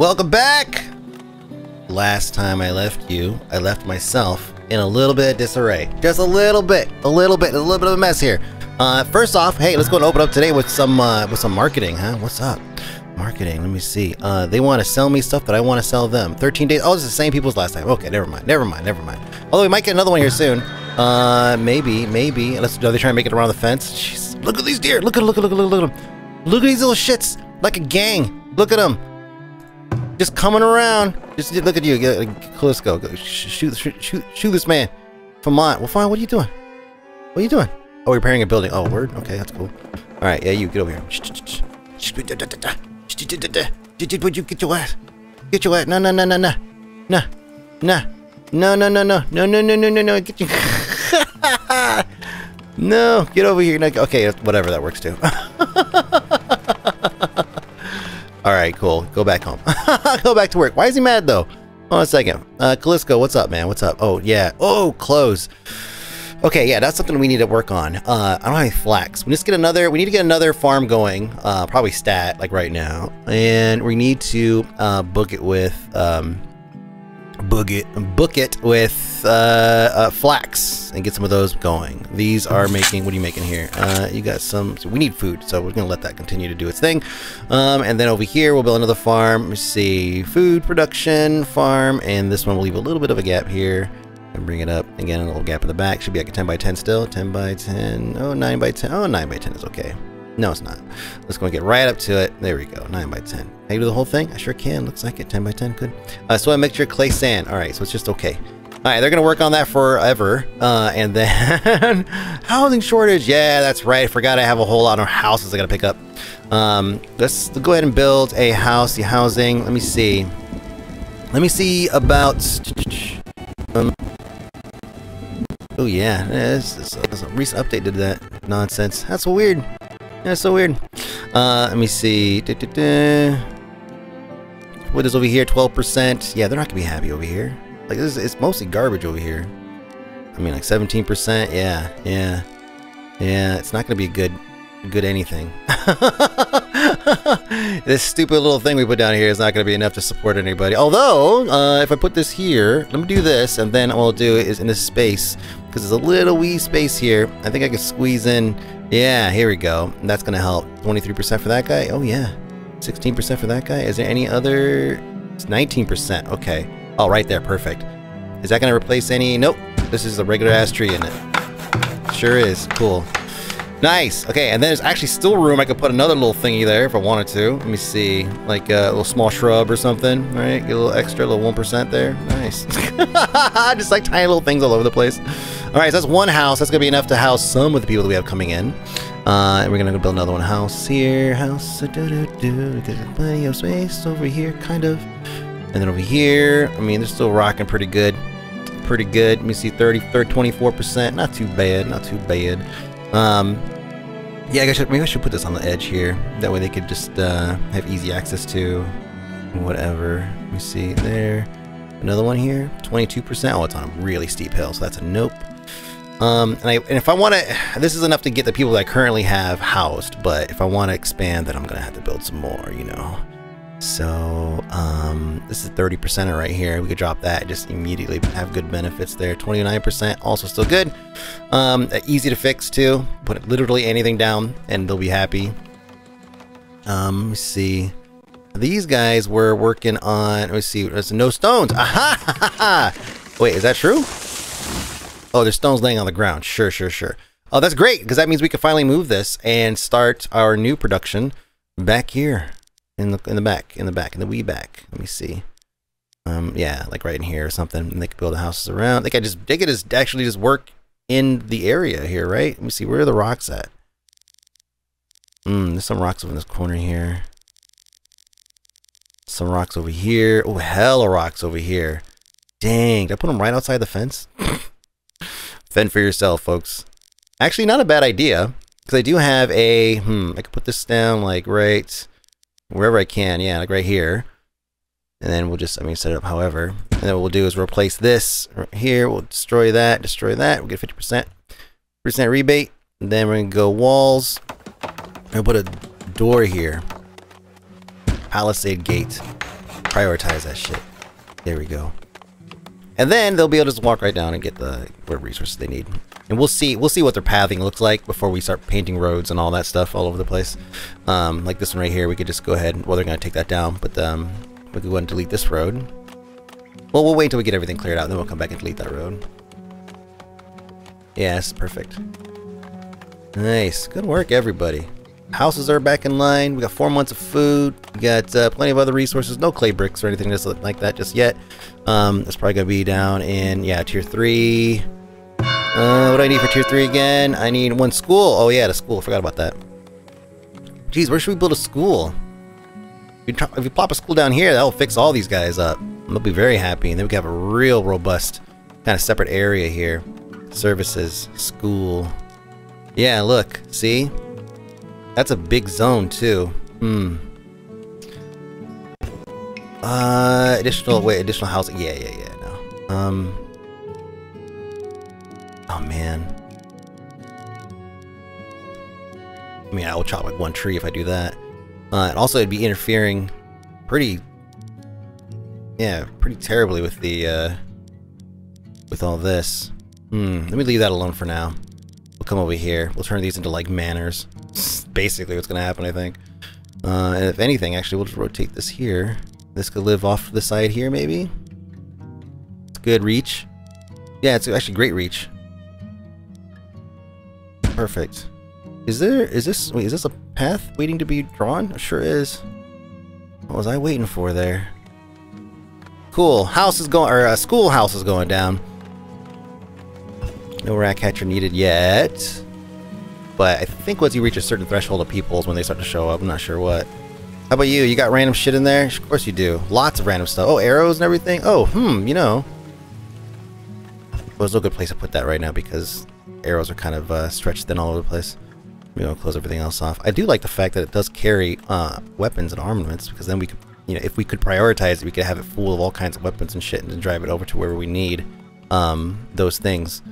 Welcome back! Last time I left you, I left myself in a little bit of disarray. Just a little bit, a little bit, a little bit of a mess here. Uh, first off, hey, let's go and open up today with some uh, with some marketing, huh? What's up? Marketing, let me see. Uh, they want to sell me stuff that I want to sell them. 13 days. Oh, it's the same people as last time. Okay, never mind, never mind, never mind. Although we might get another one here soon. Uh, maybe, maybe. Let's. Are they trying to make it around the fence? Jeez. Look at these deer. Look at, look at, look at, look at them. Look at these little shits. Like a gang. Look at them. Just coming around. Just look at you. Let's go. Shoot, shoot, shoot, shoot this man. Vermont. Well, fine. What are you doing? What are you doing? Oh, repairing a building. Oh, word. Okay, that's cool. All right, yeah, you get over here. Would you get your ass? Get your ass? No, no, no, no, no, no, no, no, no, no, no, no, no, no, no, no, no. Get you. no, get over here. Okay, whatever. That works too. All right, cool. Go back home. Go back to work. Why is he mad though? Hold on a second. Uh, Callisto, what's up, man? What's up? Oh, yeah. Oh, clothes. Okay, yeah, that's something we need to work on. Uh, I don't have any flax. We just get another. We need to get another farm going. Uh, probably stat like right now, and we need to uh, book it with um, book it book it with uh, uh, flax and get some of those going. These are making. What are you making here? Uh, you got some. So we need food, so we're gonna let that continue to do its thing. Um, and then over here we'll build another farm. Let me see, food production farm, and this one will leave a little bit of a gap here and bring it up again a little gap in the back should be like a 10 by 10 still 10 by 10 oh 9 by 10 oh 9 by 10 is okay no it's not. Let's go and get right up to it. There we go. 9 by 10 can I do the whole thing? I sure can. Looks like it. 10 by 10 good. Uh, soil mixture clay sand. All right so it's just okay. All right they're gonna work on that forever. Uh, and then housing shortage. Yeah that's right. I forgot I have a whole lot of houses I gotta pick up. Um, let's go ahead and build a house the housing. Let me see. Let me see about um, Oh yeah, this, this, this, a recent update did that nonsense. That's weird. That's so weird. Uh, let me see. Da, da, da. What is over here? 12%. Yeah, they're not gonna be happy over here. Like this, is, it's mostly garbage over here. I mean, like 17%. Yeah, yeah, yeah. It's not gonna be a good, good anything. this stupid little thing we put down here is not going to be enough to support anybody. Although, uh, if I put this here, let me do this, and then what I'll do is in this space, because there's a little wee space here, I think I can squeeze in, yeah, here we go. That's going to help. 23% for that guy? Oh, yeah. 16% for that guy? Is there any other? It's 19%. Okay. Oh, right there. Perfect. Is that going to replace any? Nope. This is a regular ass tree in it. Sure is. Cool. Nice. Okay, and then there's actually still room. I could put another little thingy there if I wanted to. Let me see, like a little small shrub or something. All right, get a little extra, a little one percent there. Nice. Just like tiny little things all over the place. All right, so that's one house. That's gonna be enough to house some of the people that we have coming in. Uh, and we're gonna go build another one. House here, house. Do do do. There's plenty of space over here, kind of. And then over here, I mean, they're still rocking pretty good. Pretty good. Let me see, 30, 30 24%. Not too bad. Not too bad. Um, yeah, I guess maybe I should put this on the edge here. That way they could just uh, have easy access to whatever. Let me see there. Another one here, 22%. Oh, it's on a really steep hill, so that's a nope. Um, and, I, and if I want to, this is enough to get the people that I currently have housed, but if I want to expand, then I'm going to have to build some more, you know. So um, this is 30% right here. We could drop that, just immediately have good benefits there. 29%, also still good. Um, easy to fix too. Put literally anything down and they'll be happy. Um, let me see. These guys were working on, let me see, there's no stones. Aha! Wait, is that true? Oh, there's stones laying on the ground. Sure, sure, sure. Oh, that's great, because that means we can finally move this and start our new production back here in the in the back, in the back, in the wee back. Let me see. Um, yeah, like right in here or something. And they could build houses around. They could just they could just actually just work in the area here, right? Let me see. Where are the rocks at? Hmm, there's some rocks over in this corner here. Some rocks over here. Oh, hella rocks over here. Dang, did I put them right outside the fence? Fend for yourself, folks. Actually, not a bad idea. Because I do have a, hmm, I could put this down like right wherever I can. Yeah, like right here. And then we'll just, I mean, set it up however. And then what we'll do is replace this right here. We'll destroy that, destroy that. We'll get 50% rebate. And then we're going to go walls. And put a door here. Palisade gate. Prioritize that shit. There we go. And then they'll be able to just walk right down and get the what resources they need. And we'll see we'll see what their pathing looks like before we start painting roads and all that stuff all over the place. Um, like this one right here, we could just go ahead. Well, they're gonna take that down, but um, we could go ahead and delete this road. Well, we'll wait until we get everything cleared out, then we'll come back and delete that road. Yes, perfect. Nice. Good work, everybody. Houses are back in line. We got four months of food. We got uh, plenty of other resources. No clay bricks or anything like that just yet. Um, it's probably going to be down in, yeah, tier 3. Uh, what do I need for tier 3 again? I need one school. Oh, yeah, the school. Forgot about that. Jeez, where should we build a school? If you plop a school down here, that'll fix all these guys up. They'll be very happy. And then we can have a real robust kind of separate area here. Services, school. Yeah, look. See? That's a big zone, too. Hmm. Uh, additional, wait, additional housing. Yeah, yeah, yeah, no. Um. Oh, man. I mean, I will chop like one tree if I do that. Uh, and also, it'd be interfering pretty, yeah, pretty terribly with the, uh, with all this. Hmm, let me leave that alone for now. We'll come over here. We'll turn these into, like, manors basically what's to happen, I think. Uh, and if anything, actually, we'll just rotate this here. This could live off the side here, maybe? It's good reach. Yeah, it's actually great reach. Perfect. Is there, is this, wait, is this a path waiting to be drawn? It sure is. What was I waiting for there? Cool. House is going, or uh, schoolhouse is going down. No rat catcher needed yet but I think once you reach a certain threshold of people is when they start to show up. I'm not sure what. How about you? You got random shit in there? Of course you do. Lots of random stuff. Oh, arrows and everything? Oh, hmm, you know. Well, there's no good place to put that right now because arrows are kind of uh, stretched thin all over the place. Maybe I'll close everything else off. I do like the fact that it does carry uh, weapons and armaments because then we could, you know, if we could prioritize it, we could have it full of all kinds of weapons and shit and then drive it over to wherever we need um, those things.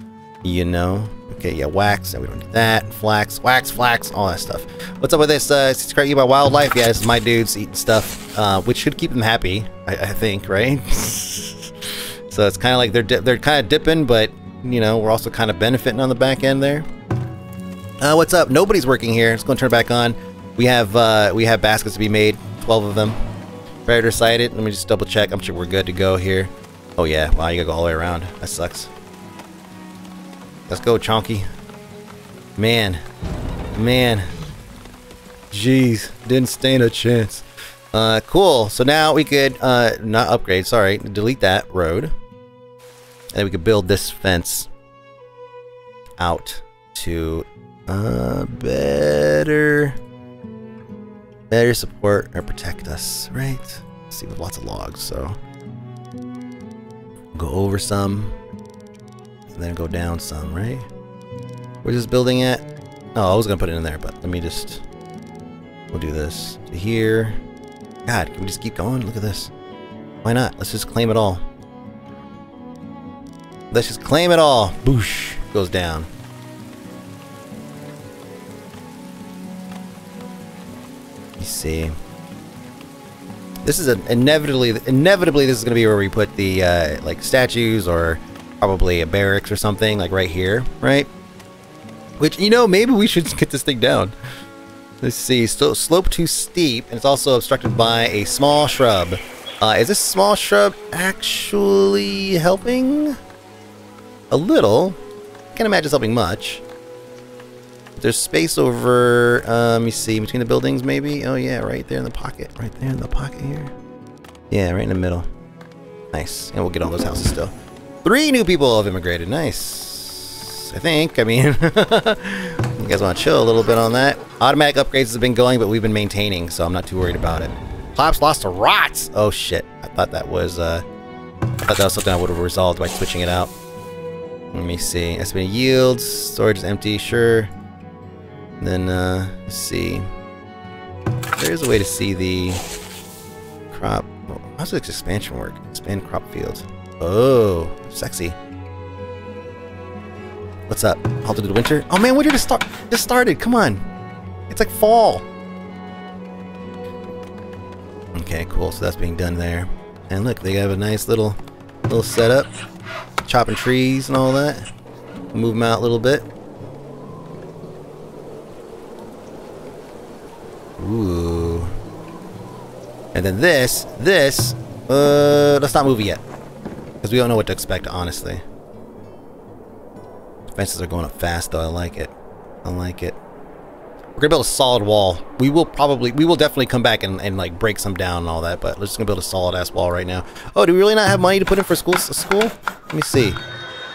You know? Okay, yeah, wax. and we don't need that. Flax, wax, flax, all that stuff. What's up with this? Uh, subscribe you by wildlife. Yeah, this is my dudes eating stuff, uh, which should keep them happy, I, I think, right? so it's kind of like they're they're kind of dipping, but you know we're also kind of benefiting on the back end there. Uh, what's up? Nobody's working here. It's going to turn back on. We have uh, we have baskets to be made. Twelve of them. Predator sighted. Let me just double check. I'm sure we're good to go here. Oh yeah. Wow, you gotta go all the way around. That sucks. Let's go, Chonky. Man. Man. Jeez. Didn't stand a chance. Uh, cool. So now we could, uh, not upgrade, sorry. Delete that road. And we could build this fence out to, uh, better, better support or protect us, right? Let's see, with lots of logs, so. Go over some and then go down some, right? Where's this building at? Oh, I was gonna put it in there, but let me just... We'll do this. To here. God, can we just keep going? Look at this. Why not? Let's just claim it all. Let's just claim it all. Boosh. Goes down. You see. This is a, inevitably, inevitably this is going to be where we put the, uh, like, statues or probably a barracks or something, like right here, right? Which, you know, maybe we should get this thing down. Let's see, so slope too steep, and it's also obstructed by a small shrub. Uh, is this small shrub actually helping? A little. Can't imagine it's helping much. There's space over, um, me see, between the buildings maybe? Oh yeah, right there in the pocket. Right there in the pocket here. Yeah, right in the middle. Nice. And we'll get all those houses still. Three new people have immigrated. Nice. I think. I mean, you guys want to chill a little bit on that. Automatic upgrades have been going, but we've been maintaining, so I'm not too worried about it. Claps lost to rots. Oh shit. I thought that was uh I thought that was something I would have resolved by switching it out. Let me see. Estimated yields. Storage is empty, sure. Then uh let's see. There's a way to see the crop. how's this expansion work? Expand crop fields. Oh, sexy. What's up? Halted the winter? Oh man, winter just start just started. Come on. It's like fall. Okay, cool. So that's being done there. And look, they have a nice little little setup. Chopping trees and all that. Move them out a little bit. Ooh. And then this, this, uh, let's not move it yet. Because we don't know what to expect, honestly. Fences are going up fast, though. I like it. I like it. We're gonna build a solid wall. We will probably, we will definitely come back and, and like break some down and all that, but we're just gonna build a solid ass wall right now. Oh, do we really not have money to put in for school? School? Let me see.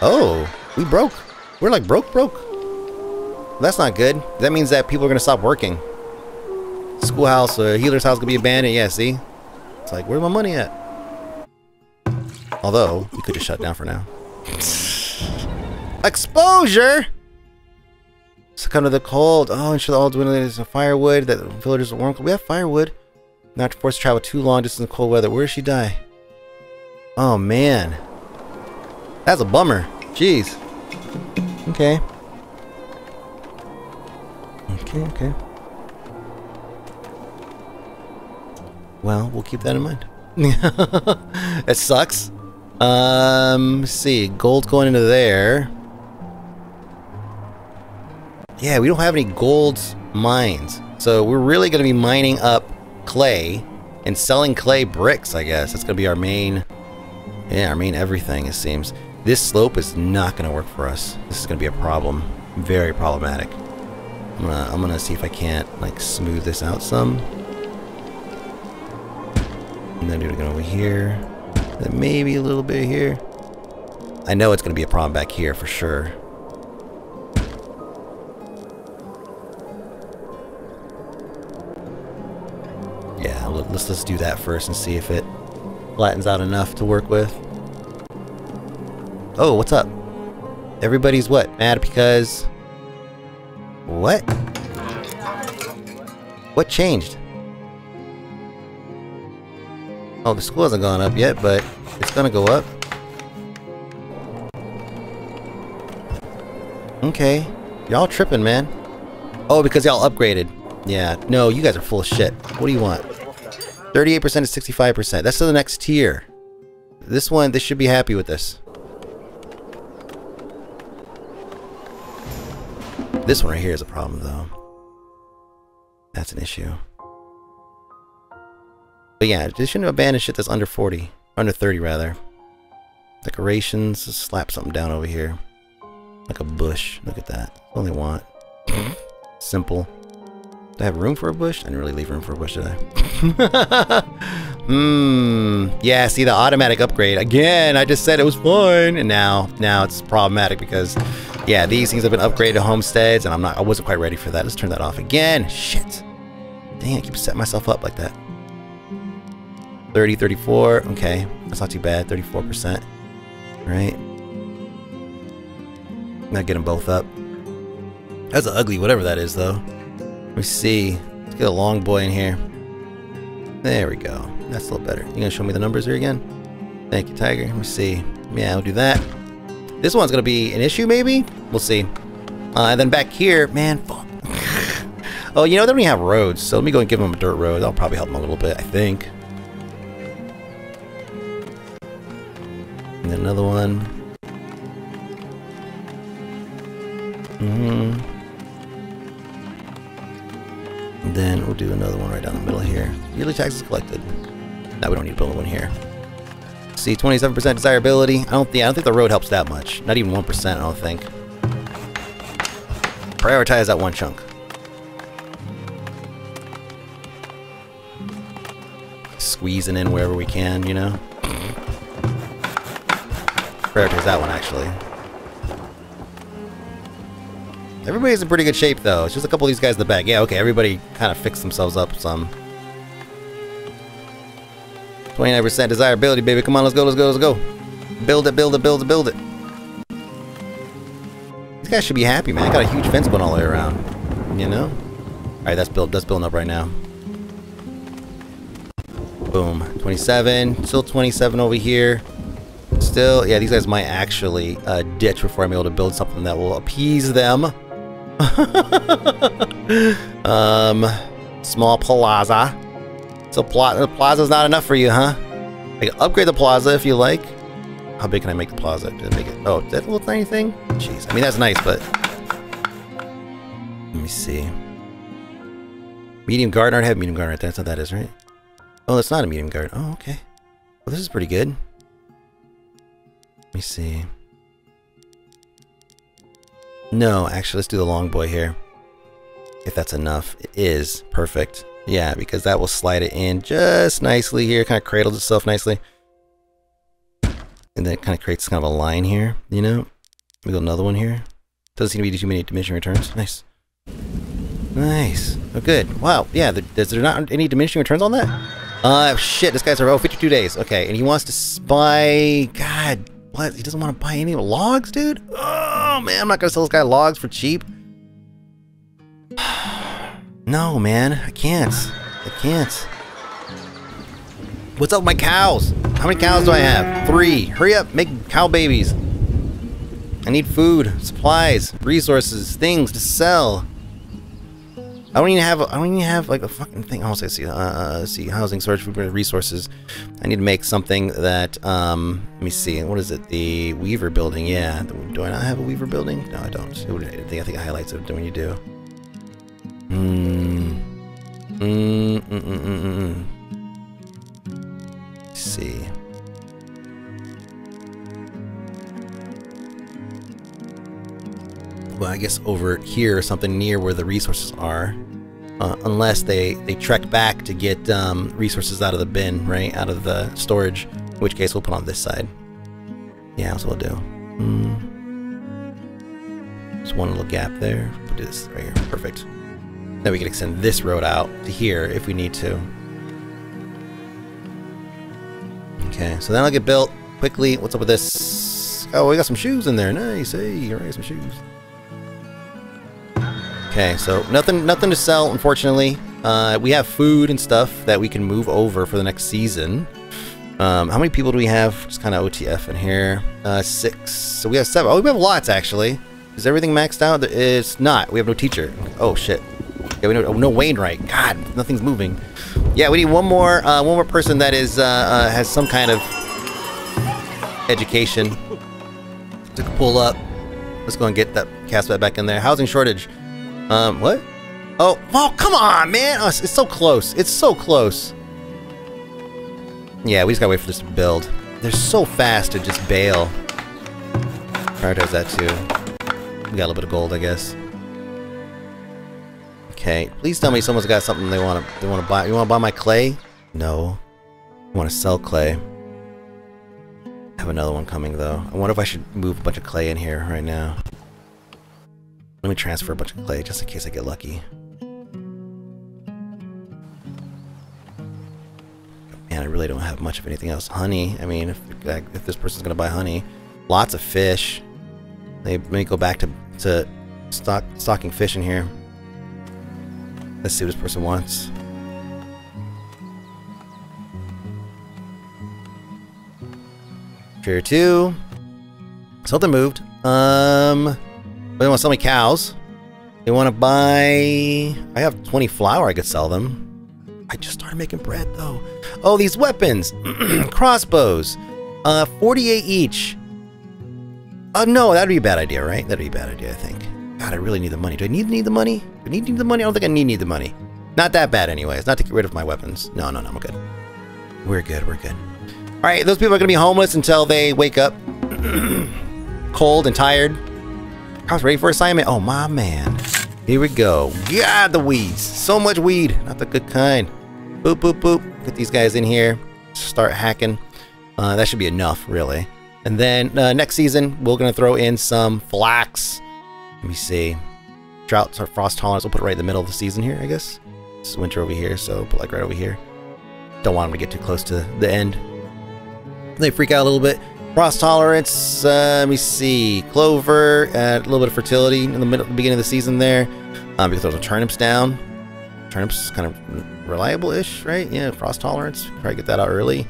Oh, we broke. We're like broke, broke. That's not good. That means that people are gonna stop working. Schoolhouse or healer's house gonna be abandoned. Yeah, see? It's like, where's my money at? Although, we could just shut down for now. Exposure! Succumb to the cold. Oh, ensure that all dwindling is a firewood, that villagers are warm. We have firewood. Not forced to travel too long distance in the cold weather. Where does she die? Oh, man. That's a bummer. Jeez. Okay. Okay, okay. Well, we'll keep that in mind. it sucks. Um, see. Gold going into there. Yeah, we don't have any gold mines. So we're really going to be mining up clay and selling clay bricks, I guess. That's going to be our main, yeah, our main everything, it seems. This slope is not going to work for us. This is going to be a problem. Very problematic. I'm gonna, I'm gonna see if I can't, like, smooth this out some. And then do it over here. Then maybe a little bit here. I know it's going to be a problem back here for sure. Let's let's do that first and see if it flattens out enough to work with. Oh, what's up? Everybody's what? Mad because... What? What changed? Oh, the school hasn't gone up yet, but it's gonna go up. Okay. Y'all tripping, man. Oh, because y'all upgraded. Yeah. No, you guys are full of shit. What do you want? 38% to 65%. That's to the next tier. This one, they should be happy with this. This one right here is a problem, though. That's an issue. But yeah, just shouldn't abandon shit that's under 40. Under 30, rather. Decorations. Just slap something down over here. Like a bush. Look at that. That's all they want. Simple. Do I have room for a bush? I didn't really leave room for a bush, did I? Hmm. yeah, see the automatic upgrade. Again, I just said it was fine. And now, now it's problematic because, yeah, these things have been upgraded to homesteads and I'm not, I wasn't quite ready for that. Let's turn that off again. Shit. Dang, I keep setting myself up like that. 30, 34. Okay, that's not too bad. 34%. Right? Not get them both up. That's ugly, whatever that is, though. Let me see. Let's get a long boy in here. There we go. That's a little better. You gonna show me the numbers here again? Thank you, Tiger. Let me see. Yeah, I'll do that. This one's gonna be an issue, maybe? We'll see. Uh, and then back here, man, oh, you know, they don't even have roads, so let me go and give them a dirt road. That'll probably help them a little bit, I think. And another one. Mm hmm then we'll do another one right down the middle here. Yearly taxes collected. Now we don't need to build one here. See, 27% desirability. I don't, think, I don't think the road helps that much. Not even 1%, I don't think. Prioritize that one chunk. Squeezing in wherever we can, you know? Prioritize that one, actually. Everybody's in pretty good shape, though. It's just a couple of these guys in the back. Yeah, okay, everybody kind of fixed themselves up some. 29% desirability, baby. Come on, let's go, let's go, let's go. Build it, build it, build it, build it. These guys should be happy, man. I got a huge fence going all the way around. You know? Alright, that's built. That's building up right now. Boom. 27. Still 27 over here. Still, yeah, these guys might actually uh, ditch before I'm able to build something that will appease them. um, small plaza. So pla the plaza's not enough for you, huh? I can upgrade the plaza if you like. How big can I make the plaza? Did I make it? Oh, that little tiny thing? Jeez. I mean, that's nice, but... Let me see. Medium garden. I have medium garden right there. That's what that is, right? Oh, that's not a medium garden. Oh, okay. Well, this is pretty good. Let me see. No, actually, let's do the long boy here. If that's enough. It is. Perfect. Yeah, because that will slide it in just nicely here. Kind of cradles itself nicely. And then it kind of creates kind of a line here, you know? We got another one here. Doesn't seem to be too many diminishing returns. Nice. Nice. Oh, good. Wow. Yeah, there's there not any diminishing returns on that? Uh, shit, this guy's, oh, 52 days. Okay, and he wants to spy... God, what? He doesn't want to buy any logs, dude? Oh, man, I'm not going to sell this guy logs for cheap. no, man, I can't. I can't. What's up with my cows? How many cows do I have? Three. Hurry up, make cow babies. I need food, supplies, resources, things to sell. I don't even have. I don't even have like a fucking thing. Oh, see, uh, uh see, housing, storage, resources. I need to make something that. Um, let me see. What is it? The Weaver building. Yeah. Do I not have a Weaver building? No, I don't. I think I think it highlights it when you do. Hmm. Mm. Mm. Mm. Mm. Mm. See. Well, I guess over here, or something near where the resources are. Uh, unless they, they trek back to get um, resources out of the bin, right? Out of the storage. In which case, we'll put on this side. Yeah, that's what we'll do. Mm. Just one little gap there. Do this right here. Perfect. Then we can extend this road out to here if we need to. Okay, so then I'll get built quickly. What's up with this? Oh, we got some shoes in there. Nice. Hey, alright, some shoes. Okay, so nothing nothing to sell, unfortunately. Uh, we have food and stuff that we can move over for the next season. Um, how many people do we have? Just kind of OTF in here. Uh, six. So we have seven. Oh, we have lots, actually. Is everything maxed out? It's not. We have no teacher. Oh, shit. Yeah, we know, oh, no Wainwright. God, nothing's moving. Yeah, we need one more uh, one more person that is uh, uh, has some kind of education to pull up. Let's go and get that cast back in there. Housing shortage. Um, what? Oh, oh, come on, man! Oh, it's so close. It's so close. Yeah, we just gotta wait for this to build. They're so fast to just bail. Prioritize that too. We got a little bit of gold, I guess. Okay, please tell me someone's got something they want to they want to buy. You want to buy my clay? No. I want to sell clay. I have another one coming though. I wonder if I should move a bunch of clay in here right now. Let me transfer a bunch of clay just in case I get lucky. Man, I really don't have much of anything else. Honey, I mean, if, if this person's to buy honey. Lots of fish. They may go back to, to stock, stocking fish in here. Let's see what this person wants. Tier 2. Something moved. Um... They want to sell me cows. They want to buy... I have 20 flour I could sell them. I just started making bread, though. Oh, these weapons! Crossbows! Uh, 48 each. Uh, no, that'd be a bad idea, right? That'd be a bad idea, I think. God, I really need the money. Do I need need the money? Do I need, need the money? I don't think I need need the money. Not that bad, anyways. Not to get rid of my weapons. No, no, no, I'm good. We're good, we're good. Alright, those people are going to be homeless until they wake up. Cold and tired. I was ready for assignment. Oh, my man. Here we go. Yeah, the weeds. So much weed. Not the good kind. Boop, boop, boop. Get these guys in here. Start hacking. Uh, that should be enough, really. And then uh, next season, we're going to throw in some flax. Let me see. Droughts or frost tolerance. We'll put it right in the middle of the season here, I guess. It's winter over here, so put like right over here. Don't want them to get too close to the end. They freak out a little bit. Frost tolerance, uh, let me see. Clover, uh, a little bit of fertility in the middle, beginning of the season there. Um, because those are turnips down. Turnips kind of reliable-ish, right? Yeah, frost tolerance. Probably get that out early.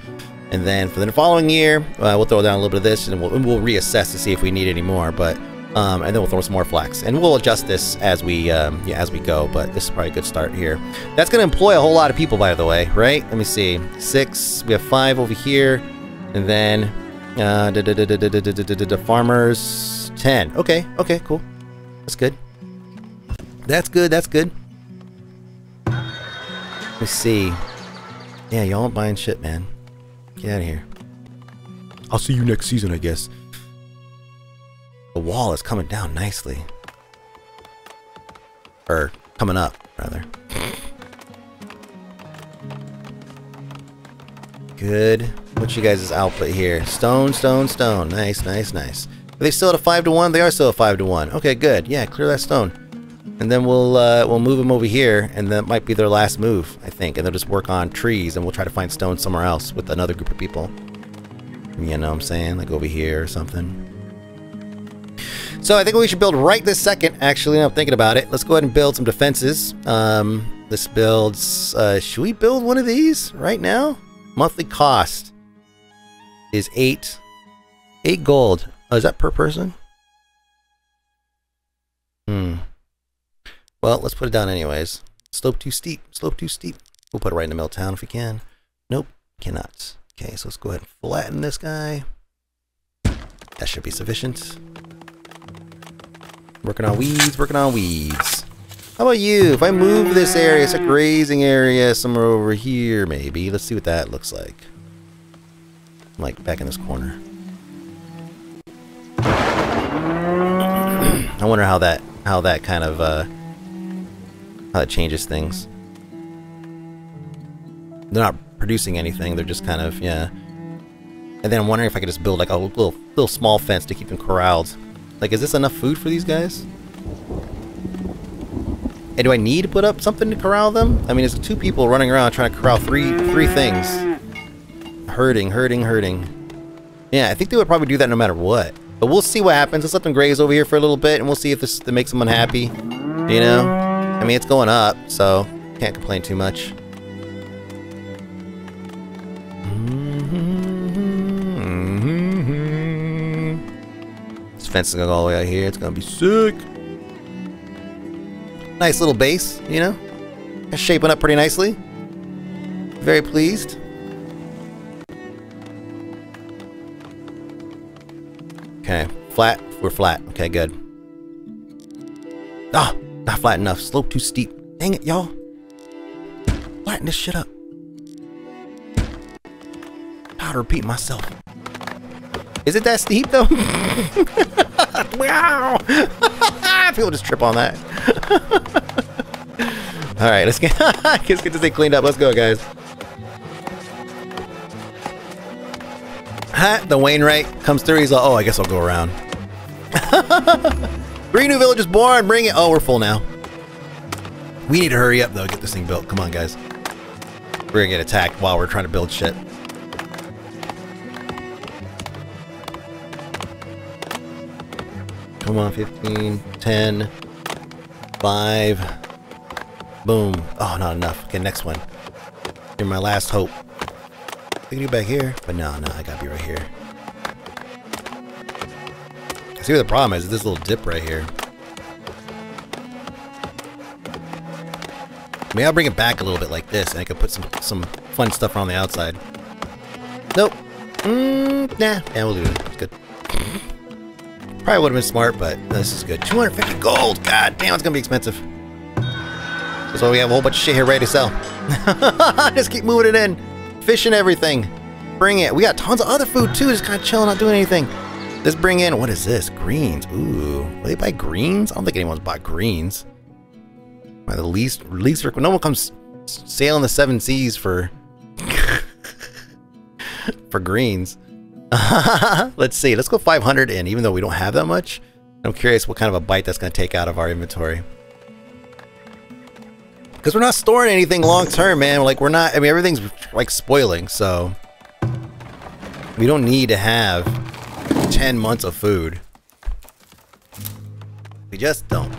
And then for the following year, uh, we'll throw down a little bit of this and we'll, we'll reassess to see if we need any more. But Um, and then we'll throw some more flax, and we'll adjust this as we um, yeah, as we go. But this is probably a good start here. That's going to employ a whole lot of people, by the way, right? Let me see. Six. We have five over here, and then uh, the farmers ten. Okay, okay, cool. That's good. That's good. That's good. Let's see. Yeah, y'all aren't buying shit, man. Get out of here. I'll see you next season, I guess. The wall is coming down nicely. Or coming up, rather. Good. What's you guys' output here? Stone, stone, stone. Nice, nice, nice. Are they still at a 5 to 1? They are still a 5 to 1. Okay, good. Yeah, clear that stone. And then we'll uh, we'll move them over here, and that might be their last move, I think. And they'll just work on trees, and we'll try to find stone somewhere else with another group of people. You know what I'm saying? Like over here or something. So I think we should build right this second, actually, I'm thinking about it. Let's go ahead and build some defenses. Um, this builds... Uh, should we build one of these right now? Monthly cost is 8. 8 gold. Oh, is that per person? Hmm. Well, let's put it down anyways. Slope too steep. Slope too steep. We'll put it right in the middle town if we can. Nope. Cannot. Okay, so let's go ahead and flatten this guy. That should be sufficient. Working on weeds, working on weeds. How about you? If I move this area, it's a grazing area somewhere over here, maybe. Let's see what that looks like. Like back in this corner. I wonder how that how that kind of uh how it changes things. They're not producing anything, they're just kind of, yeah. And then I'm wondering if I could just build like a little little small fence to keep them corralled. Like, is this enough food for these guys? And do I need to put up something to corral them? I mean, there's two people running around trying to corral three three things. Herding, herding, herding. Yeah, I think they would probably do that no matter what. But we'll see what happens. Let's let them graze over here for a little bit, and we'll see if this, this makes them unhappy. You know? I mean, it's going up, so can't complain too much. Mm-hmm. This fence is gonna go all the way out here. It's gonna be sick. Nice little base, you know? It's shaping up pretty nicely. Very pleased. Okay, flat. We're flat. Okay, good. Ah, not flat enough. Slope too steep. Dang it, y'all. Flatten this shit up. How to repeat myself. Is it that steep though? wow! People just trip on that. All right, let's get let's get this thing cleaned up. Let's go, guys. Ha! The Wainwright comes through. He's like, oh, I guess I'll go around. Three new villages born. Bring it. Oh, we're full now. We need to hurry up though. Get this thing built. Come on, guys. We're gonna get attacked while we're trying to build shit. Come on, 15, 10, 5. Boom. Oh, not enough. Okay, next one. You're my last hope. I can do back here, but no, no, I gotta be right here. See what the problem is, this little dip right here. Maybe I'll bring it back a little bit like this, and I could put some some fun stuff around the outside. Nope. Mm, nah. Yeah, we'll do it. It's good. Probably would have been smart, but this is good. 250 gold! God damn, it's gonna be expensive. That's why we have a whole bunch of shit here ready to sell. Just keep moving it in. Fish and everything. Bring it. We got tons of other food too, just kind of chilling, not doing anything. Let's bring in, what is this? Greens. Ooh. Will they buy greens? I don't think anyone's bought greens. By the least, least, no one comes sailing the seven seas for, for greens. Let's see. Let's go 500 in, even though we don't have that much. I'm curious what kind of a bite that's going to take out of our inventory. Because we're not storing anything long term, man. Like, we're not, I mean, everything's like spoiling, so. We don't need to have 10 months of food. We just don't.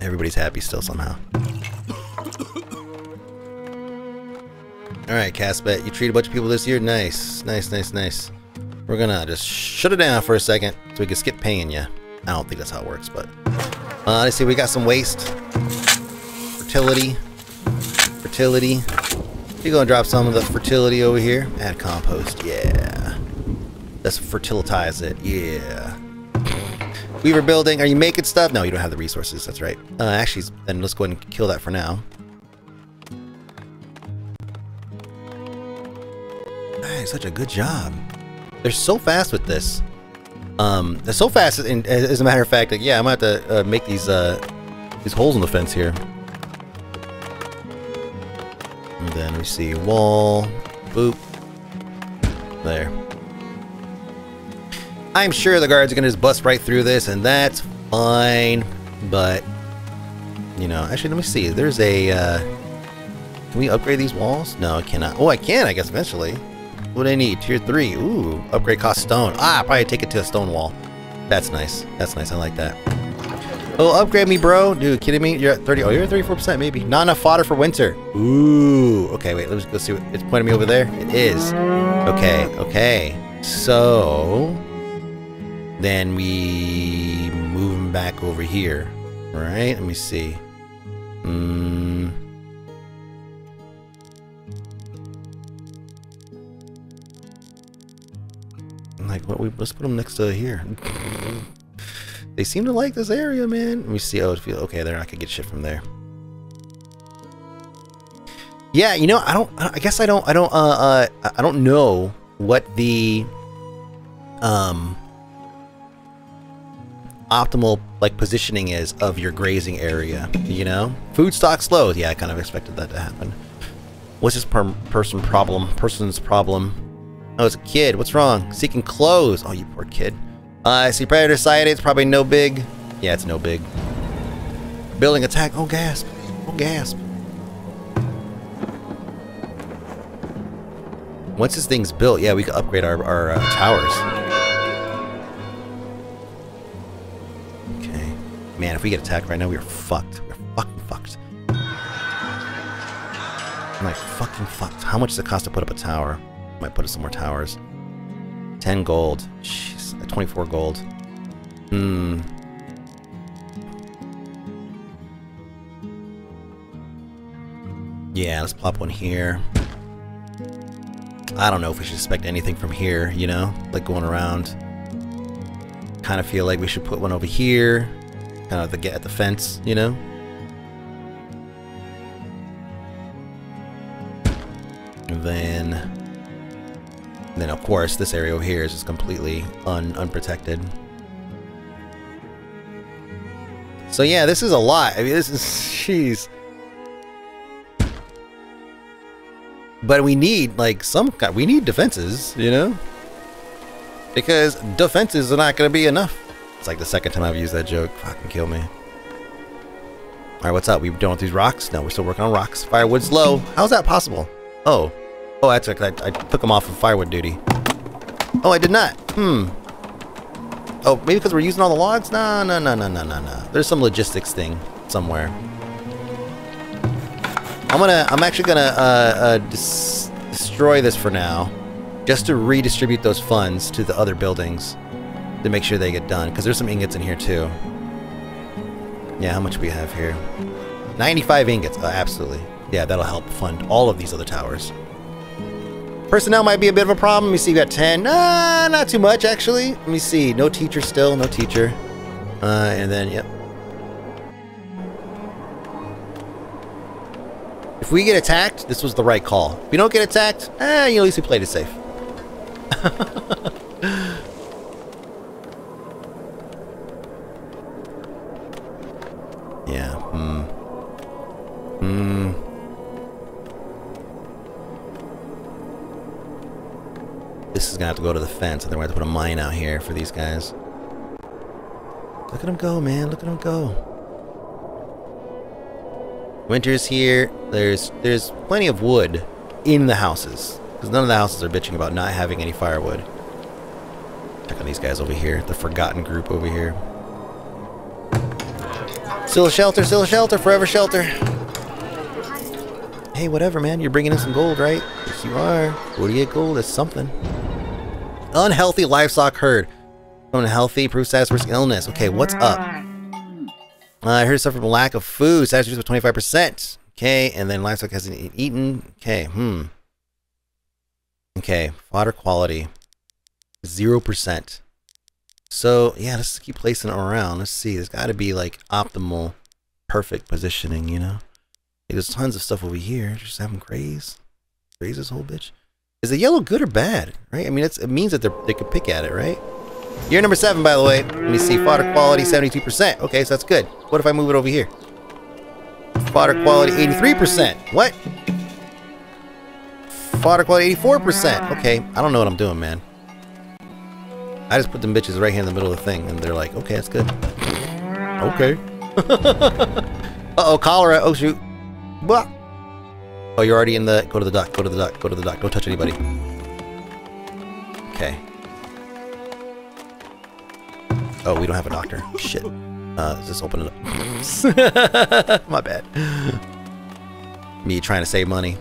Everybody's happy still somehow. Alright, Casbet, you treat a bunch of people this year? Nice. Nice, nice, nice. We're gonna just shut it down for a second so we can skip paying you. I don't think that's how it works, but uh, let's see. We got some waste, fertility, fertility. You're gonna drop some of the fertility over here. Add compost. Yeah. Let's fertilize it. Yeah. Weaver building. Are you making stuff? No, you don't have the resources. That's right. Uh, actually, then let's go ahead and kill that for now. Hey, such a good job. They're so fast with this. Um, they're so fast. In, as a matter of fact, like, yeah, I'm gonna have to uh, make these uh, these holes in the fence here. And then we see a wall, boop, there. I'm sure the guards are gonna just bust right through this, and that's fine. But you know, actually, let me see. There's a. Uh, can we upgrade these walls? No, I cannot. Oh, I can. I guess eventually. What do I need? Tier three. Ooh, upgrade cost stone. Ah, probably take it to a stone wall. That's nice. That's nice. I like that. Oh, upgrade me, bro. Dude, kidding me? You're at 30. Oh, you're at 34% maybe. Not enough fodder for winter. Ooh. Okay, wait. Let's go see what it's pointing me over there. It is. Okay, okay. So then we move him back over here. All right, let me see. Hmm. What we let's put them next to here. they seem to like this area, man. Let me see. Oh, feel okay. There, I could get shit from there. Yeah, you know, I don't. I guess I don't. I don't. Uh, uh I don't know what the um optimal like positioning is of your grazing area. You know, food stock slow. Yeah, I kind of expected that to happen. What's this per person problem? Person's problem. Oh, it's a kid. What's wrong? Seeking clothes. Oh, you poor kid. Uh, I see predator sighted. It's probably no big. Yeah, it's no big. Building attack. Oh, gasp. Oh, gasp. Once this thing's built, yeah, we can upgrade our, our uh, towers. Okay. Man, if we get attacked right now, we are fucked. We're fucking fucked. I'm like fucking fucked. How much does it cost to put up a tower? Might put up some more towers. 10 gold. Jeez, 24 gold. Hmm. Yeah, let's plop one here. I don't know if we should expect anything from here, you know? Like going around. Kind of feel like we should put one over here. Kind of the get at the fence, you know? And then... And then, of course, this area over here is just completely un unprotected. So yeah, this is a lot. I mean, this is... Jeez. But we need, like, some kind... We need defenses, you know? Because defenses are not going to be enough. It's like the second time I've used that joke. Fucking kill me. Alright, what's up? We done with these rocks? No, we're still working on rocks. Firewood's low. How's that possible? Oh. Oh, that's right. I, I took them off of firewood duty. Oh, I did not. Hmm. Oh, maybe because we're using all the logs? No, no, no, no, no, no, no. There's some logistics thing somewhere. I'm gonna, I'm actually gonna uh, uh, destroy this for now, just to redistribute those funds to the other buildings to make sure they get done. Because there's some ingots in here too. Yeah, how much we have here? 95 ingots. Oh, absolutely. Yeah, that'll help fund all of these other towers. Personnel might be a bit of a problem. Let me see, we got 10. Nah, not too much, actually. Let me see. No teacher still, no teacher. Uh, and then, yep. If we get attacked, this was the right call. If we don't get attacked, eh, you know, at least we played it safe. yeah, hmm. Hmm. This is gonna have to go to the fence, and then we're gonna have to put a mine out here for these guys. Look at them go, man. Look at them go. Winter's here. There's there's plenty of wood in the houses. Because none of the houses are bitching about not having any firewood. Check on these guys over here. The forgotten group over here. Still a shelter, still a shelter, forever shelter. Hey, whatever, man. You're bringing in some gold, right? Yes, you are. 48 gold is something. Unhealthy livestock herd. Unhealthy, proof status risk illness. Okay, what's up? Uh, I heard suffer from lack of food. Status reduced by 25%. Okay, and then livestock hasn't eaten. Okay, hmm. Okay, fodder quality. 0%. So, yeah, let's keep placing it around. Let's see. There's got to be, like, optimal, perfect positioning, you know? There's tons of stuff over here. Just have them graze. Graze this whole bitch. Is the yellow good or bad? Right? I mean, it means that they could pick at it, right? Year number seven, by the way. Let me see. Fodder quality, 72%. Okay, so that's good. What if I move it over here? Fodder quality, 83%. What? Fodder quality, 84%. Okay, I don't know what I'm doing, man. I just put them bitches right here in the middle of the thing, and they're like, okay, that's good. Okay. Uh-oh, cholera. Oh, shoot. Blah. Oh, you're already in the... Go to the dock. Go to the dock. Go to the dock. Don't touch anybody. Okay. Oh, we don't have a doctor. Shit. Uh, just open it up. My bad. Me trying to save money.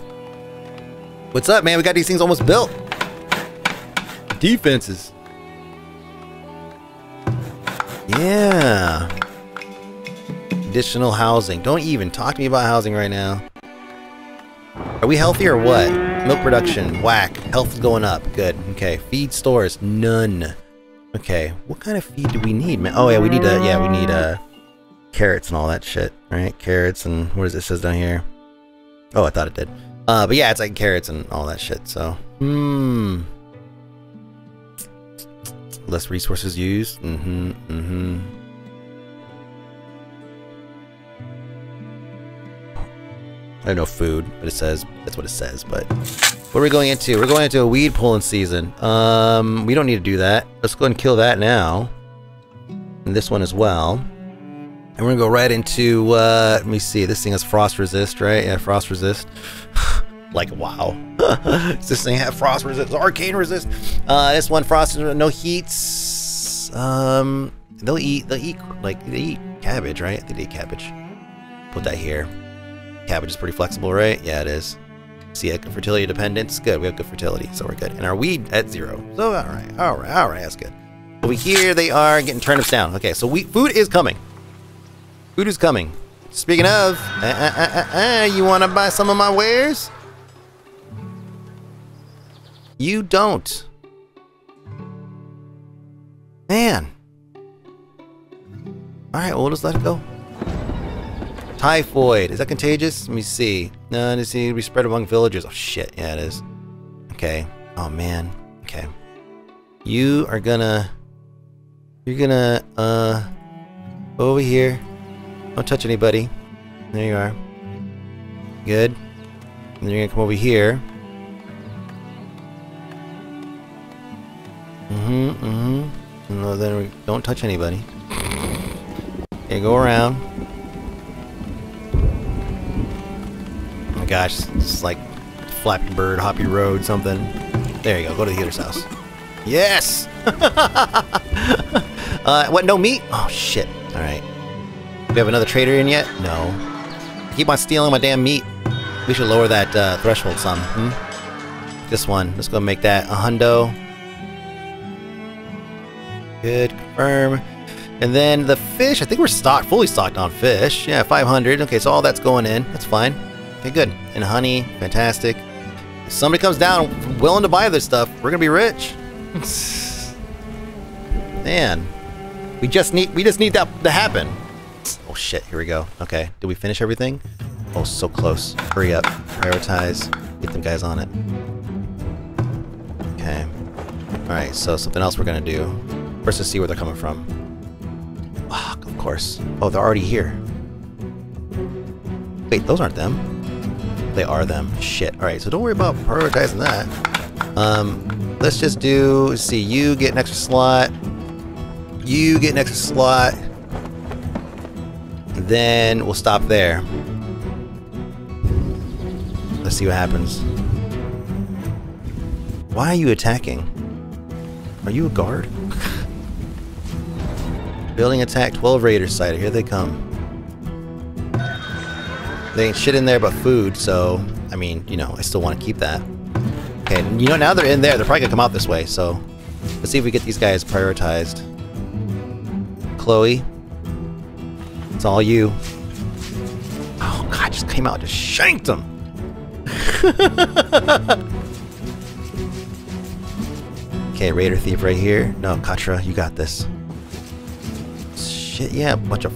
What's up, man? We got these things almost built. Defenses. Yeah. Additional housing. Don't even talk to me about housing right now. Are we healthy or what? Milk production. Whack. Health going up. Good. Okay. Feed stores. None. Okay. What kind of feed do we need, man? Oh, yeah. We need, uh, yeah, we need, uh, carrots and all that shit. Right? Carrots and what does it says down here? Oh, I thought it did. Uh, but yeah, it's like carrots and all that shit. So, hmm. Less resources used. Mm-hmm. Mm-hmm. I don't know food, but it says that's what it says. But what are we going into? We're going into a weed pulling season. Um, we don't need to do that. Let's go and kill that now. And this one as well. And we're gonna go right into uh, let me see. This thing has frost resist, right? Yeah, frost resist. like wow, does this thing have frost resist? Arcane resist. Uh, this one frost no heats. Um, they'll eat. They'll eat like they eat cabbage, right? They eat cabbage. Put that here. Cabbage is pretty flexible, right? Yeah, it is. See, a fertility dependence. Good, we have good fertility, so we're good. And our weed at zero. So, all right, all right, all right, that's good. Over here, they are getting turnips down. Okay, so we, food is coming. Food is coming. Speaking of, uh, uh, uh, uh you want to buy some of my wares? You don't. Man. Alright, well, we'll just let it go. Typhoid. Is that contagious? Let me see. No, seems to be spread among villagers. Oh, shit. Yeah, it is. Okay. Oh, man. Okay. You are gonna... You're gonna, uh... Over here. Don't touch anybody. There you are. Good. And then you're gonna come over here. Mm-hmm, mm-hmm. No, then we don't touch anybody. Okay, go around. Gosh, it's like Flappy Bird, Hoppy Road, something. There you go, go to the healer's house. Yes! uh, what, no meat? Oh, shit. Alright. We have another trader in yet? No. I keep on stealing my damn meat. We should lower that uh, threshold some. Hmm? This one. Let's go make that a hundo. Good. Confirm. And then the fish, I think we're stocked, fully stocked on fish. Yeah, 500. Okay, so all that's going in. That's fine. Okay, good. And honey, fantastic. If somebody comes down willing to buy this stuff, we're gonna be rich. Man, we just need we just need that to happen. Oh shit! Here we go. Okay, did we finish everything? Oh, so close. Hurry up. Prioritize. Get them guys on it. Okay. All right. So something else we're gonna do. First, to see where they're coming from. Ah, of course. Oh, they're already here. Wait, those aren't them. They are them. Shit. Alright, so don't worry about prioritizing that. Um, let's just do, let's see, you get an extra slot. You get an extra slot. Then we'll stop there. Let's see what happens. Why are you attacking? Are you a guard? Building attack, 12 raiders sighted. Here they come. They ain't shit in there but food, so, I mean, you know, I still want to keep that. Okay, you know, now they're in there. They're probably to come out this way, so Let's see if we get these guys prioritized. Kloe. It's all you. Oh god, just came out, just shanked him. okay, Raider Thief right here. No, Katra, you got this. Shit, yeah, a bunch of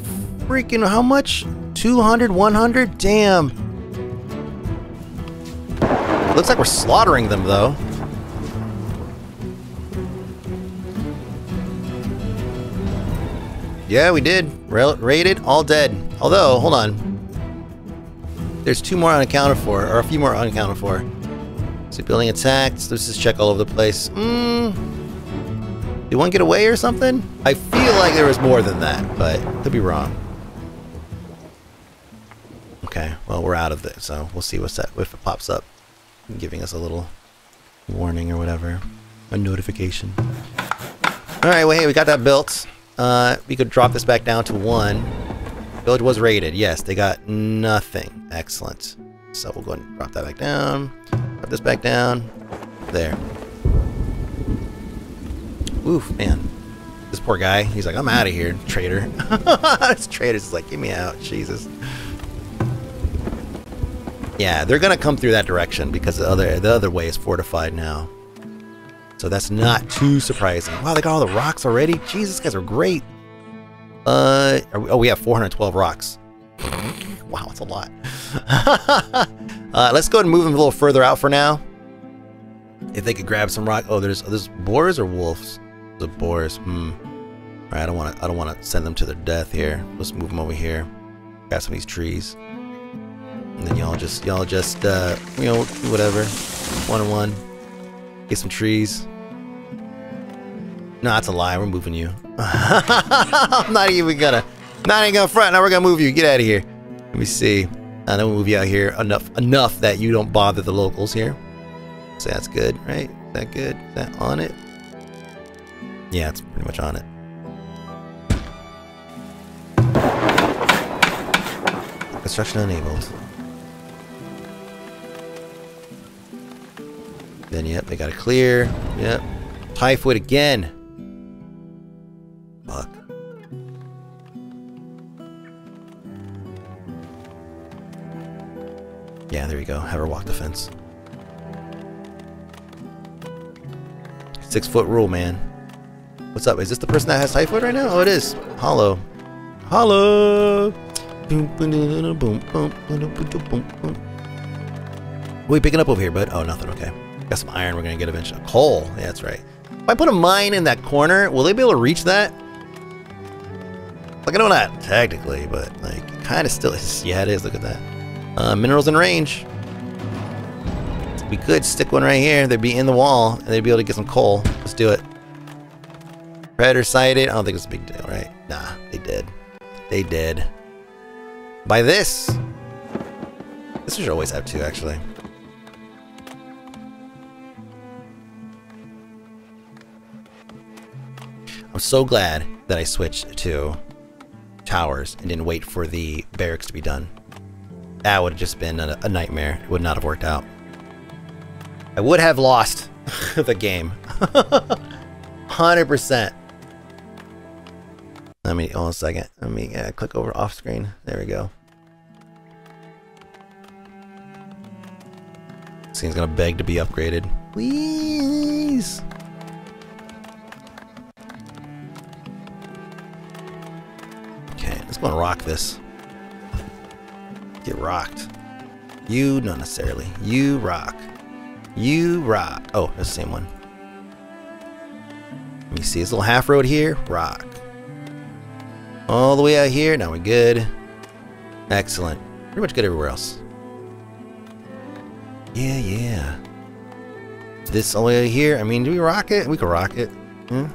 freaking, how much? 200, 100? Damn. Looks like we're slaughtering them, though. Yeah, we did. Ra raided, all dead. Although, hold on. There's two more unaccounted for, or a few more unaccounted for. So building attacked. Let's just check all over the place. Hmm. Did one get away or something? I feel like there was more than that, but could be wrong. Okay, well we're out of it, so we'll see what's that if it pops up, giving us a little warning or whatever, a notification. All right, well hey, we got that built. Uh, we could drop this back down to one. Village was raided. Yes, they got nothing. Excellent. So we'll go ahead and drop that back down. Drop this back down. There. Oof, man. This poor guy, he's like, I'm out of here, traitor. this traitor's like, get me out, Jesus. Yeah, they're gonna come through that direction because the other the other way is fortified now. So that's not too surprising. Wow, they got all the rocks already? Jesus, guys are great. Uh, we, oh, we have 412 rocks. wow, that's a lot. uh, let's go and move them a little further out for now. If they could grab some rock. Oh, there's there's boars or wolves? The boars. Hmm. All right, I don't want to. I don't want to send them to their death here. Let's move them over here. Got some of these trees. And then y'all just y'all just uh, you know whatever, one on one. Get some trees. No, that's a lie. We're moving you. I'm not even gonna, not even gonna front. Now we're gonna move you. Get out of here. Let me see. And then we'll move you out here enough, enough that you don't bother the locals here. So that's good, right? Is that good? Is that on it? Yeah, it's pretty much on it. Construction enabled. Then, yep, they got to clear. Yep. Typhoid again. Fuck. Yeah, there you go. Have her walk the fence. Six foot rule, man. What's up? Is this the person that has typhoid right now? Oh, it is. Hollow. Hollow. What are we picking up over here, bud? Oh, nothing. Okay. Got some iron we're gonna get eventually. Coal. Yeah, that's right. If I put a mine in that corner, will they be able to reach that? Like, I know not technically, but, like, kind of still is. Yeah, it is. Look at that. Uh, minerals in range. We could stick one right here. They'd be in the wall, and they'd be able to get some coal. Let's do it. Predator sighted. I don't think it's a big deal, right? Nah, they did. They did. By this. This should always have two, actually. I'm so glad that I switched to towers and didn't wait for the barracks to be done. That would have just been a, a nightmare. It would not have worked out. I would have lost the game. 100%. Let me, hold on a second. Let me uh, click over off screen. There we go. This thing's gonna beg to be upgraded. Please. Let's go and rock this. Get rocked. You, not necessarily. You rock. You rock. Oh, that's the same one. Me see this little half road here. Rock. All the way out here. Now we're good. Excellent. Pretty much good everywhere else. Yeah, yeah. This all the way here. I mean, do we rock it? We could rock it. Hmm?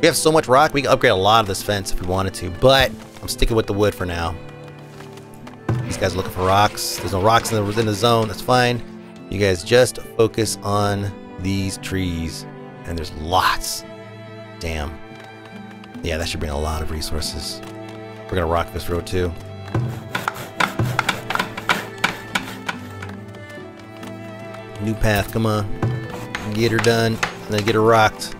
We have so much rock, we can upgrade a lot of this fence if we wanted to, but I'm sticking with the wood for now. These guys are looking for rocks. There's no rocks in the, in the zone. That's fine. You guys just focus on these trees. And there's lots. Damn. Yeah, that should bring a lot of resources. We're gonna rock this road too. New path, come on. Get her done. and then get her rocked.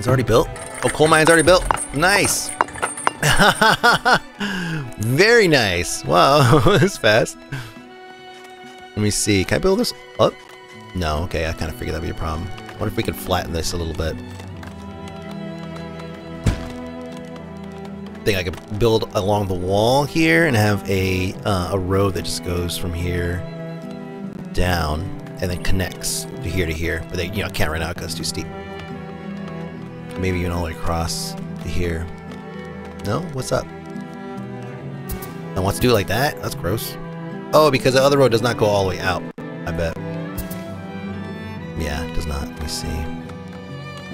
It's already built? Oh, coal mine's already built. Nice. Very nice. Wow, that's fast. Let me see. Can I build this up? No, okay, I kind of figured that'd be a problem. What if we could flatten this a little bit? I think I could build along the wall here and have a uh, a road that just goes from here down and then connects to here to here. But they, you know, can't right now because it's too steep. Maybe even all the way across to here. No? What's up? I want to do it like that? That's gross. Oh, because the other road does not go all the way out. I bet. Yeah, it does not. Let me see.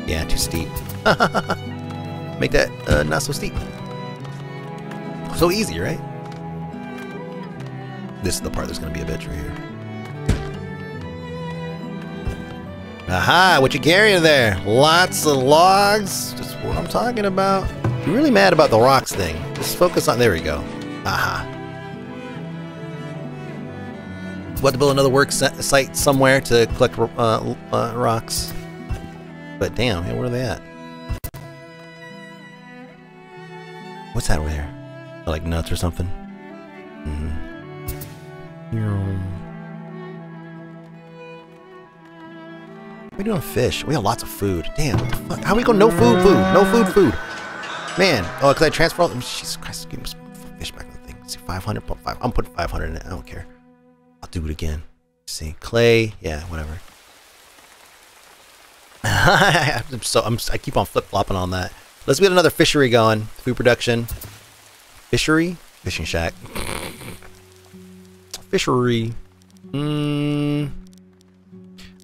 Yeah, too steep. Make that uh, not so steep. So easy, right? This is the part that's going to be a bitch right here. Aha, what you carrying there? Lots of logs? Just what I'm talking about. You're really mad about the rocks thing. Just focus on, there we go. Aha. Have to build another work site somewhere to collect uh, uh, rocks. But damn, where are they at? What's that over there? like nuts or something. Mm -hmm. We doing fish. We have lots of food. Damn, fuck? How we go no food, food, no food, food? Man, oh, because I transfer all. Jesus Christ, give me fish back in the thing. See, 500, put five. I'm putting 500 in it. I don't care. I'll do it again. See, clay, yeah, whatever. I'm so I'm, I keep on flip flopping on that. Let's get another fishery going. Food production. Fishery? Fishing shack. Fishery. Hmm.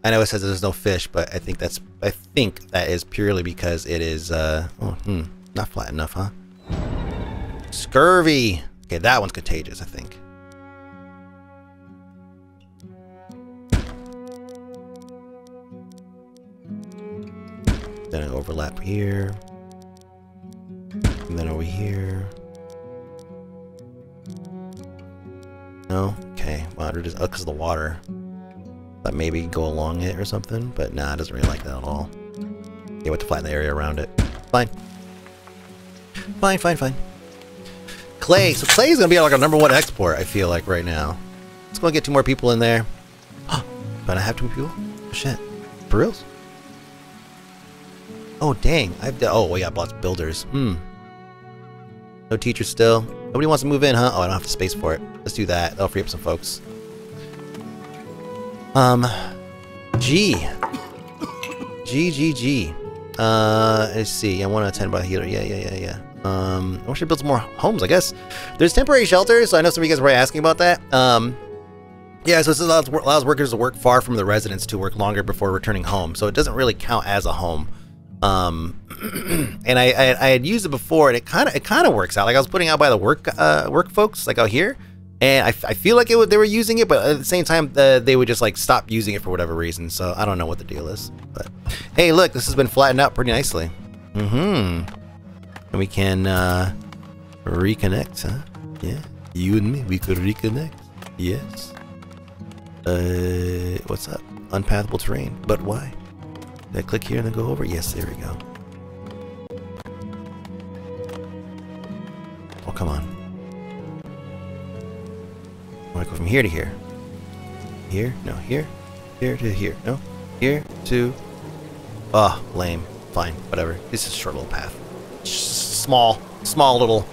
I know it says there's no fish, but I think that's I think that is purely because it is uh oh, hmm, not flat enough, huh? Scurvy. Okay, that one's contagious, I think. Then an overlap here. And then over here. No? Okay. Well, just, oh, because of the water. But maybe go along it or something. But nah, it doesn't really like that at all. You want to flatten the area around it. Fine. Fine, fine, fine. Clay. So clay is going to be like our number one export, I feel like, right now. Let's go and get two more people in there. Oh, but I have two people? Oh, shit. For reals? Oh, dang. I've Oh, we got lots of builders. Hmm. No teachers still. Nobody wants to move in, huh? Oh, I don't have the space for it. Let's do that. That'll free up some folks. Um, G. G, G, G. Uh, let's see. I want to attend by the healer. Yeah, yeah, yeah, yeah. Um, I wish I built some more homes, I guess. There's temporary shelters, so I know some of you guys were asking about that. Um, yeah, so this allows, allows workers to work far from the residence to work longer before returning home, so it doesn't really count as a home. Um, and I, I, I had used it before, and it kind of it kind of works out. Like I was putting out by the work uh, work folks, like out here, and I, I feel like it was, they were using it, but at the same time uh, they would just like stop using it for whatever reason. So I don't know what the deal is. But hey, look, this has been flattened out pretty nicely. Mm-hmm. And we can uh, reconnect, huh? Yeah, you and me, we could reconnect. Yes. Uh, what's up? Unpathable terrain, but why? Did I click here and then go over? Yes, there we go. Oh, come on. I want to go from here to here. Here? No, here. Here to here. No. Here to... Oh, lame. Fine, whatever. This is a short little path. Small, small little,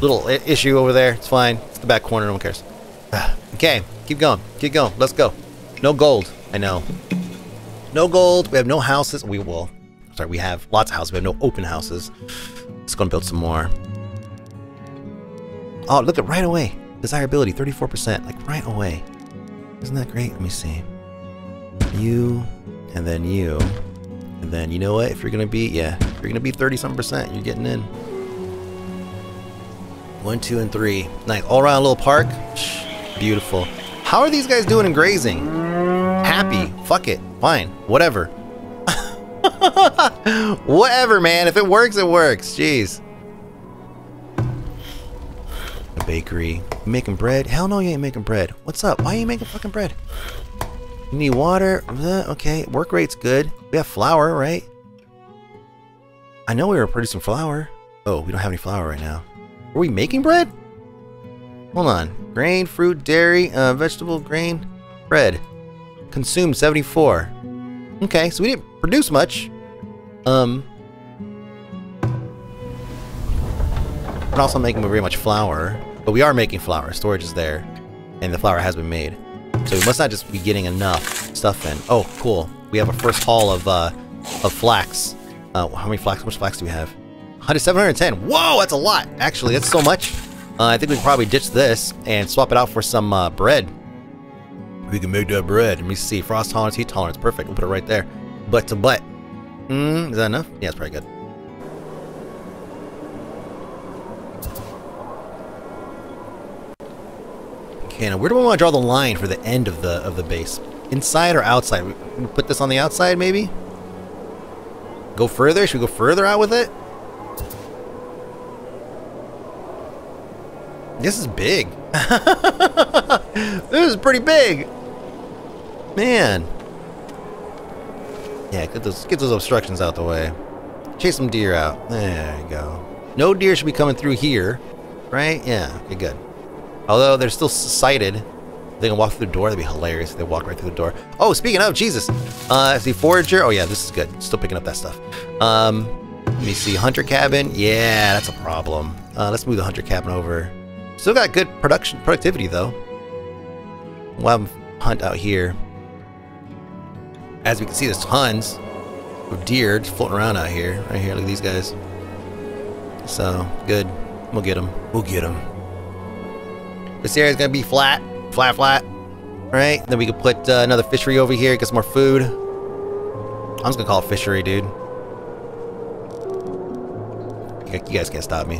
little issue over there. It's fine. It's the back corner. No one cares. Ah, okay, keep going. Keep going. Let's go. No gold. I know. No gold. We have no houses. We will. Sorry, we have lots of houses. We have no open houses. Let's go and build some more. Oh, look at right away. Desirability, 34%. Like right away. Isn't that great? Let me see. You, and then you. And then, you know what? If you're to be, yeah, if you're to be 30 some percent, you're getting in. One, two, and three. Nice. All around little park. Beautiful. How are these guys doing in grazing? Happy. Fuck it. Fine. Whatever. Whatever, man. If it works, it works. Jeez. Bakery. You making bread? Hell no, you ain't making bread. What's up? Why are you making fucking bread? You need water? Okay, work rate's good. We have flour, right? I know we were producing flour. Oh, we don't have any flour right now. Are we making bread? Hold on. Grain, fruit, dairy, uh, vegetable, grain, bread. Consumed 74. Okay, so we didn't produce much. Um. We're also making very much flour. But we are making flour. Storage is there. And the flour has been made. So we must not just be getting enough stuff in. Oh, cool. We have a first haul of, uh, of flax. Uh, how many flax? How much flax do we have? 100, 710. Whoa, that's a lot. Actually, that's so much. Uh, I think we can probably ditch this and swap it out for some uh, bread. We can make that bread. Let me see. Frost tolerance, heat tolerance. Perfect. We'll put it right there. But to butt. Mm, is that enough? Yeah, it's pretty good. Now where do we want to draw the line for the end of the of the base? Inside or outside? We put this on the outside, maybe? Go further? Should we go further out with it? This is big. this is pretty big. Man. Yeah, get those get those obstructions out the way. Chase some deer out. There you go. No deer should be coming through here, right? Yeah, okay, good. Although they're still sighted. They can walk through the door. That'd be hilarious if they walk right through the door. Oh, speaking of, Jesus. Uh, the forager. Oh, yeah, this is good. Still picking up that stuff. Um, let me see. Hunter cabin. Yeah, that's a problem. Uh, let's move the hunter cabin over. Still got good production productivity, though. We'll have hunt out here. As we can see, there's tons of deer just floating around out here. Right here, look at these guys. So, good. We'll get them. We'll get them. This area is going to be flat. Flat, flat. Right? Then we could put uh, another fishery over here, get some more food. I'm just going to call it fishery, dude. You guys can't stop me.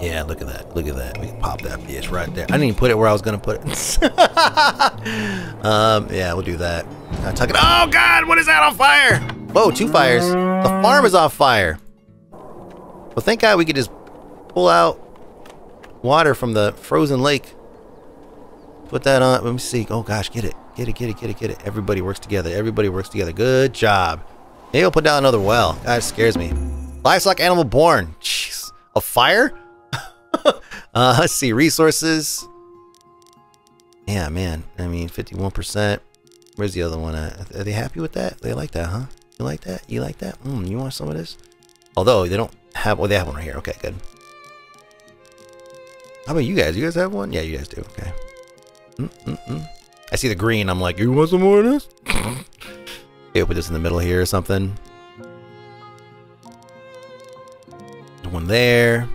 Yeah, look at that. Look at that. We can pop that bitch right there. I didn't even put it where I was going to put it. um, yeah, we'll do that. I tuck it. Oh, God, what is that on fire? Whoa, two fires. The farm is on fire. Well, thank God we could just pull out water from the frozen lake. Put that on. Let me see. Oh gosh, get it. Get it, get it, get it, get it. Everybody works together. Everybody works together. Good job. Maybe I'll put down another well. That scares me. Livestock animal born. Jeez. A fire? uh, let's see. Resources. Yeah, man. I mean, 51%. Where's the other one at? Are they happy with that? They like that, huh? You like that? You like that? Mm, you want some of this? Although, they don't have... Oh, they have one right here. Okay, good. How about you guys? You guys have one? Yeah, you guys do. Okay. Mm -mm -mm. I see the green. I'm like, you want some more of this? yeah, put this in the middle here or something. One there.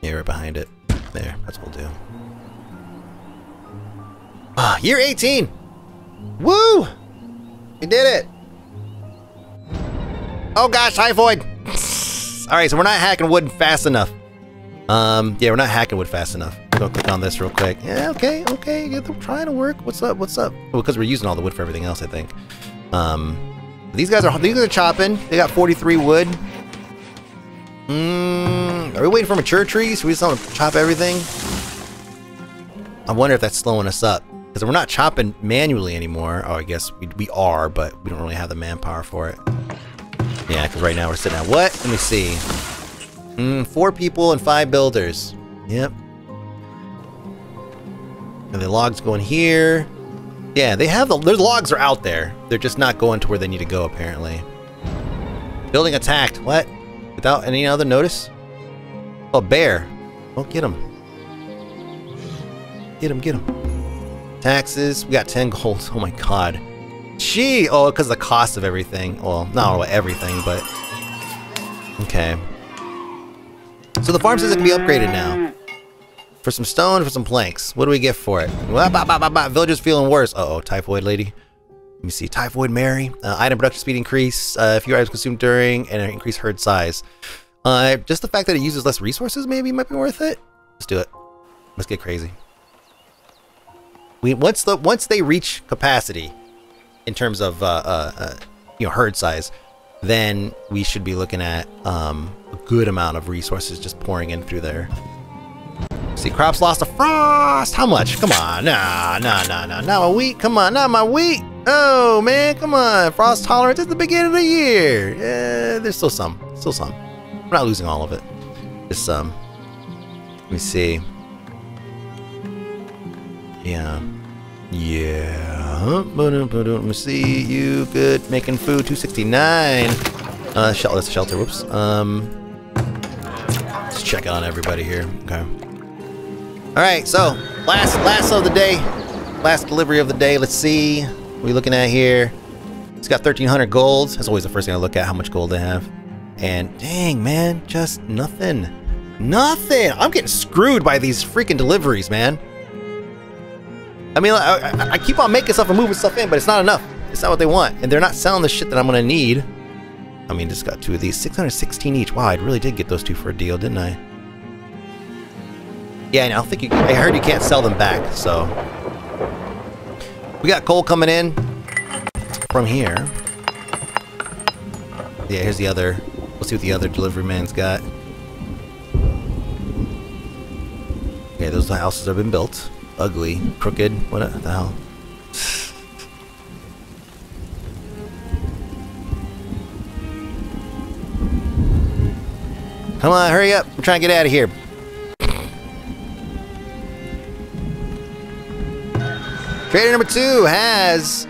Yeah, right behind it. There, that's what we'll do. Ah, year 18! Woo! We did it! Oh gosh, typhoid! Alright, so we're not hacking wood fast enough. Um, yeah, we're not hacking wood fast enough. Go click on this real quick. Yeah, okay, okay. Yeah, they're trying to work. What's up? What's up? Well, because we're using all the wood for everything else, I think. Um, these guys are these guys are chopping. They got 43 wood. Mm, are we waiting for mature trees? Should we just want to chop everything? I wonder if that's slowing us up. Because we're not chopping manually anymore. Oh, I guess we, we are, but we don't really have the manpower for it. Yeah, because right now we're sitting at what? Let me see. Mm, four people and five builders. Yep. And the logs going here. Yeah, they have the their logs are out there. They're just not going to where they need to go apparently. Building attacked. What? Without any other notice? Oh, bear. Well, get him. Get him, get him. Taxes. We got 10 gold. Oh my god. Gee! Oh, because the cost of everything. Well, not everything, but... Okay. So the farm says it can be upgraded now. For some stone, for some planks. What do we get for it? Villagers feeling worse. Uh oh typhoid lady. Let me see. Typhoid Mary. Uh, item production speed increase. Uh, items consumed during, and an increased herd size. Uh, just the fact that it uses less resources maybe might be worth it. Let's do it. Let's get crazy. We once the once they reach capacity, in terms of uh, uh, uh, you know herd size, then we should be looking at um, a good amount of resources just pouring in through there. See, crops lost to frost. How much? Come on. Nah, nah, nah, nah. Not my wheat. Come on, not my wheat. Oh, man, come on. Frost tolerance at the beginning of the year. Yeah, there's still some. Still some. We're not losing all of it. There's some. Let me see. Yeah. Yeah. Let me see. You good? Making food. 269. Uh, shelter. That's a shelter. Whoops. Um. Let's check on everybody here. Okay. All right. So last last of the day, last delivery of the day. Let's see. What are we looking at here? It's got 1,300 golds. That's always the first thing I look at. How much gold they have. And dang, man, just nothing. Nothing. I'm getting screwed by these freaking deliveries, man. I mean, I, I, I, keep on making stuff and moving stuff in, but it's not enough. It's not what they want. And they're not selling the shit that I'm to need. I mean, just got two of these. 616 each. Wow, I really did get those two for a deal, didn't I? Yeah, I don't think you... I heard you can't sell them back, so... We got coal coming in from here. Yeah, here's the other... Let's see what the other delivery man's got. Okay, those houses have been built ugly, crooked, what the hell? Come on, hurry up. I'm trying to get out of here. Trader number two has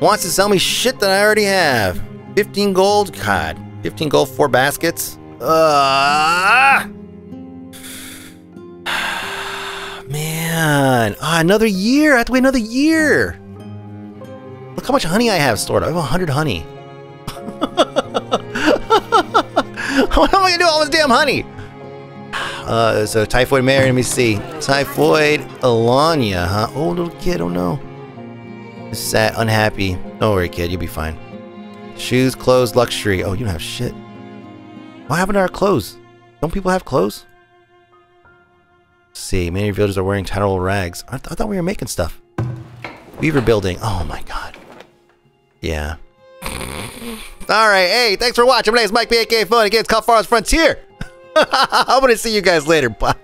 wants to sell me shit that I already have. 15 gold? God. 15 gold, four baskets? Uh, Man, ah, another year. I have to wait another year. Look how much honey I have stored. I have 100 honey. what am I gonna do with all this damn honey? Uh, so typhoid Mary, let me see. Typhoid Alanya, huh? Oh, little kid, oh no. Sad, unhappy. Don't worry, kid, you'll be fine. Shoes, clothes, luxury. Oh, you don't have shit. What happened to our clothes? Don't people have clothes? See, many villagers are wearing tattered rags. I, th I thought we were making stuff. Weaver building. Oh my god. Yeah. Alright, hey, thanks for watching. My name is Mike B aka Fony again. It's Call Farthest Frontier. I'm gonna see you guys later. Bye.